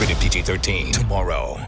Rated PG 13. Tomorrow.